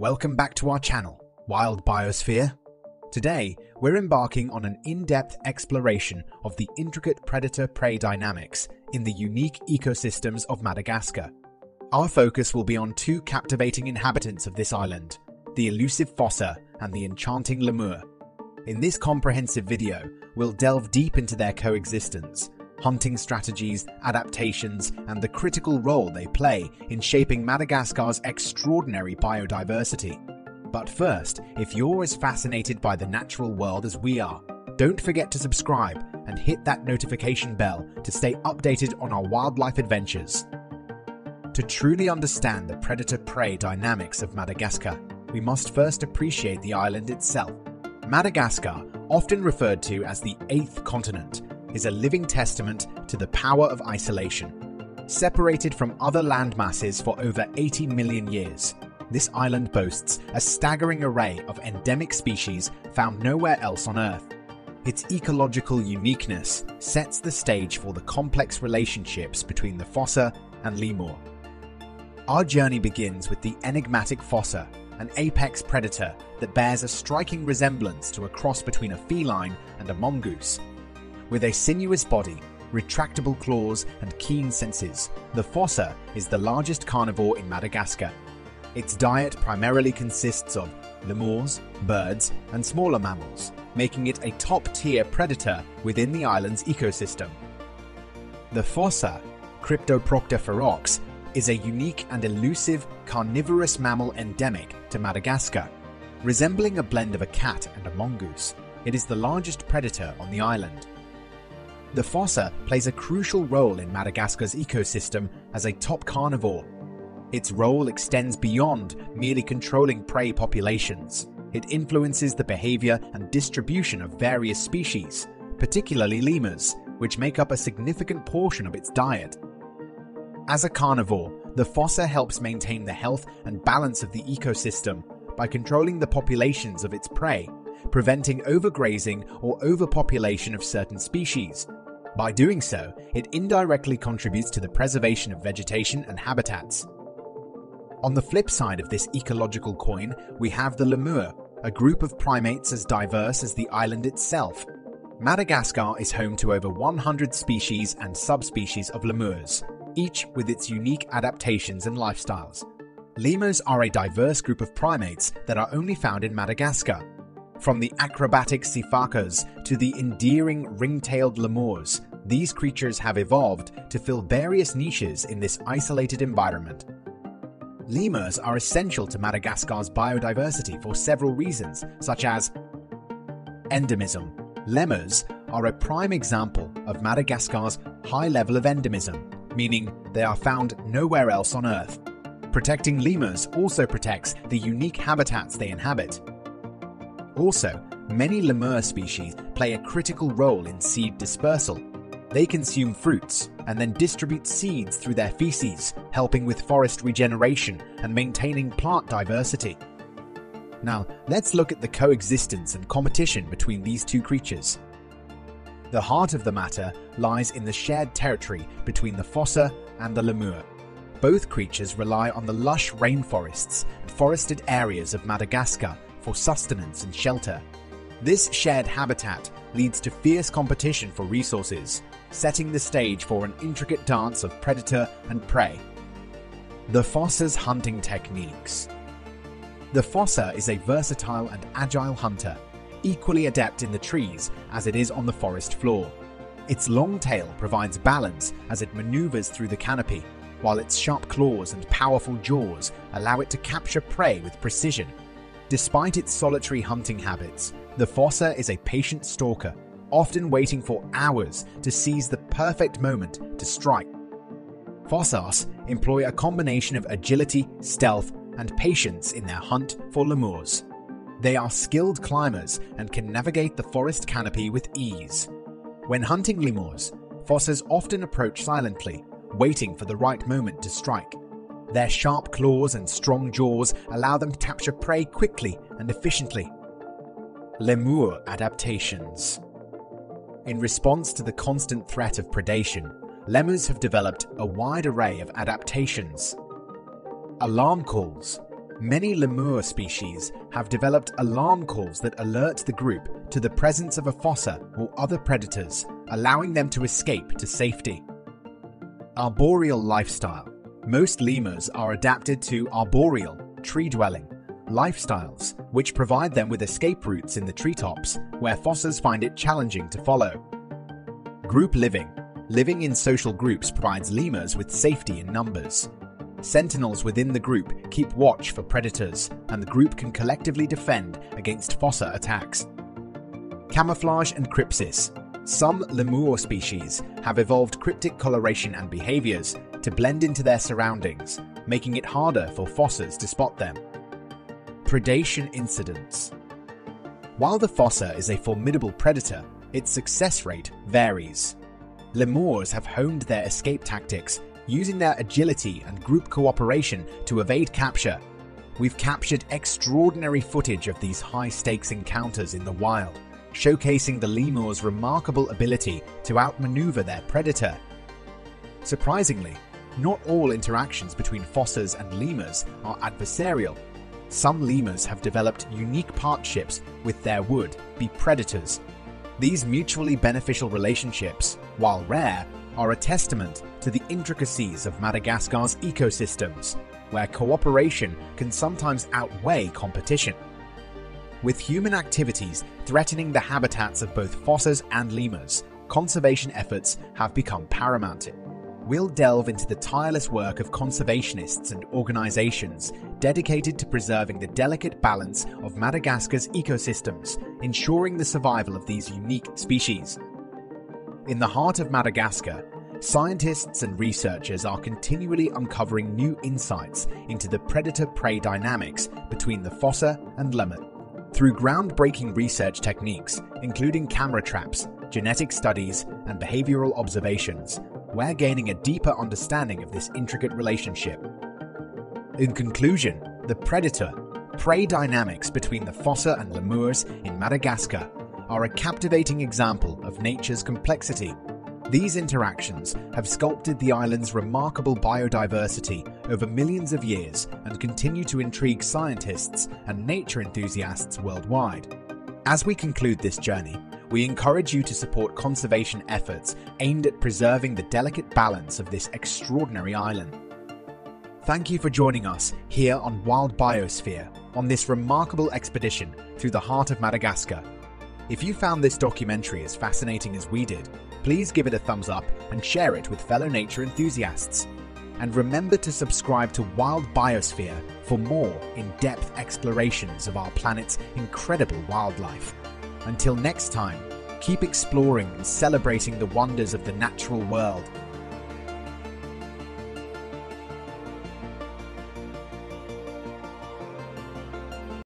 Welcome back to our channel, Wild Biosphere. Today, we're embarking on an in-depth exploration of the intricate predator-prey dynamics in the unique ecosystems of Madagascar. Our focus will be on two captivating inhabitants of this island, the elusive fossa and the enchanting lemur. In this comprehensive video, we'll delve deep into their coexistence, hunting strategies, adaptations, and the critical role they play in shaping Madagascar's extraordinary biodiversity. But first, if you're as fascinated by the natural world as we are, don't forget to subscribe and hit that notification bell to stay updated on our wildlife adventures. To truly understand the predator prey dynamics of Madagascar, we must first appreciate the island itself. Madagascar, often referred to as the eighth continent, is a living testament to the power of isolation. Separated from other land masses for over 80 million years, this island boasts a staggering array of endemic species found nowhere else on Earth. Its ecological uniqueness sets the stage for the complex relationships between the fossa and lemur. Our journey begins with the enigmatic fossa, an apex predator that bears a striking resemblance to a cross between a feline and a mongoose. With a sinuous body, retractable claws, and keen senses, the fossa is the largest carnivore in Madagascar. Its diet primarily consists of lemurs, birds, and smaller mammals, making it a top-tier predator within the island's ecosystem. The fossa, Cryptoprocta ferox, is a unique and elusive carnivorous mammal endemic to Madagascar. Resembling a blend of a cat and a mongoose, it is the largest predator on the island. The fossa plays a crucial role in Madagascar's ecosystem as a top carnivore. Its role extends beyond merely controlling prey populations. It influences the behavior and distribution of various species, particularly lemurs, which make up a significant portion of its diet. As a carnivore, the fossa helps maintain the health and balance of the ecosystem by controlling the populations of its prey, preventing overgrazing or overpopulation of certain species, by doing so, it indirectly contributes to the preservation of vegetation and habitats. On the flip side of this ecological coin, we have the lemur, a group of primates as diverse as the island itself. Madagascar is home to over 100 species and subspecies of lemurs, each with its unique adaptations and lifestyles. Lemurs are a diverse group of primates that are only found in Madagascar, from the acrobatic sifakas to the endearing ring-tailed lemurs, these creatures have evolved to fill various niches in this isolated environment. Lemurs are essential to Madagascar's biodiversity for several reasons, such as endemism. Lemurs are a prime example of Madagascar's high level of endemism, meaning they are found nowhere else on Earth. Protecting lemurs also protects the unique habitats they inhabit, also, many lemur species play a critical role in seed dispersal. They consume fruits and then distribute seeds through their feces, helping with forest regeneration and maintaining plant diversity. Now, let's look at the coexistence and competition between these two creatures. The heart of the matter lies in the shared territory between the fossa and the lemur. Both creatures rely on the lush rainforests and forested areas of Madagascar for sustenance and shelter. This shared habitat leads to fierce competition for resources, setting the stage for an intricate dance of predator and prey. The fossa's hunting techniques. The fossa is a versatile and agile hunter, equally adept in the trees as it is on the forest floor. Its long tail provides balance as it maneuvers through the canopy, while its sharp claws and powerful jaws allow it to capture prey with precision Despite its solitary hunting habits, the fossa is a patient stalker, often waiting for hours to seize the perfect moment to strike. Fossas employ a combination of agility, stealth, and patience in their hunt for lemurs. They are skilled climbers and can navigate the forest canopy with ease. When hunting lemurs, fossas often approach silently, waiting for the right moment to strike. Their sharp claws and strong jaws allow them to capture prey quickly and efficiently. Lemur adaptations. In response to the constant threat of predation, lemurs have developed a wide array of adaptations. Alarm calls. Many lemur species have developed alarm calls that alert the group to the presence of a fossa or other predators, allowing them to escape to safety. Arboreal lifestyle. Most lemurs are adapted to arboreal, tree dwelling, lifestyles, which provide them with escape routes in the treetops, where fossas find it challenging to follow. Group living. Living in social groups provides lemurs with safety in numbers. Sentinels within the group keep watch for predators, and the group can collectively defend against fossa attacks. Camouflage and crypsis. Some lemur species have evolved cryptic coloration and behaviors to blend into their surroundings, making it harder for fossas to spot them. Predation incidents. While the fossa is a formidable predator, its success rate varies. Lemurs have honed their escape tactics, using their agility and group cooperation to evade capture. We've captured extraordinary footage of these high stakes encounters in the wild, showcasing the lemur's remarkable ability to outmaneuver their predator. Surprisingly, not all interactions between fossas and lemurs are adversarial, some lemurs have developed unique partnerships with their would-be predators. These mutually beneficial relationships, while rare, are a testament to the intricacies of Madagascar's ecosystems, where cooperation can sometimes outweigh competition. With human activities threatening the habitats of both fossas and lemurs, conservation efforts have become paramount we'll delve into the tireless work of conservationists and organizations dedicated to preserving the delicate balance of Madagascar's ecosystems, ensuring the survival of these unique species. In the heart of Madagascar, scientists and researchers are continually uncovering new insights into the predator prey dynamics between the fossa and lemur. Through groundbreaking research techniques, including camera traps, genetic studies, and behavioral observations, we're gaining a deeper understanding of this intricate relationship. In conclusion, the predator prey dynamics between the fossa and lemurs in Madagascar are a captivating example of nature's complexity. These interactions have sculpted the island's remarkable biodiversity over millions of years and continue to intrigue scientists and nature enthusiasts worldwide. As we conclude this journey, we encourage you to support conservation efforts aimed at preserving the delicate balance of this extraordinary island. Thank you for joining us here on Wild Biosphere on this remarkable expedition through the heart of Madagascar. If you found this documentary as fascinating as we did, please give it a thumbs up and share it with fellow nature enthusiasts. And remember to subscribe to Wild Biosphere for more in depth explorations of our planet's incredible wildlife. Until next time, keep exploring and celebrating the wonders of the natural world